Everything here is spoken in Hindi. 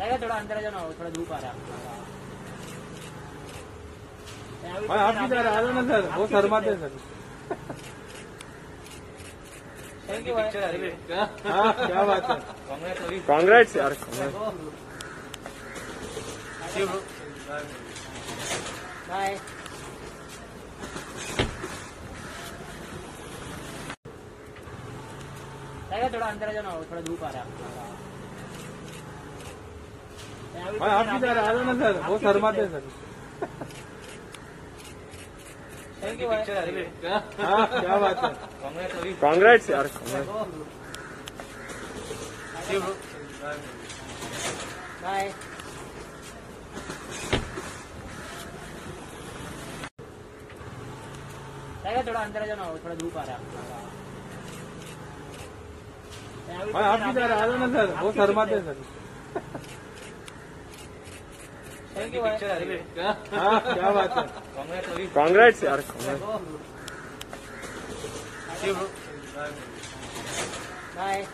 थोड़ा अंदर थोड़ा धूप आ रहा। है भाई आप किधर आ जाओ ना सर? वो शर्माते हैं सर। थैंक यू हाँ क्या बात है। कांग्रेस यार। बाय थोड़ा अंदर आ जाओ ना थोड़ा धूप आ रहा। है भाई आप किधर आ जाओ ना सर। वो शर्माते हैं सर थैंक यू हाँ क्या बात है। कांग्रेस यार। बाय थोड़ा अंदर आ जाओ थोड़ा धूप आ रहा है। आप किधर आ जाओ ना सर। वो शर्माते हैं। सर। थैंक यू हाँ क्या बात है कांग्रेस यार बाय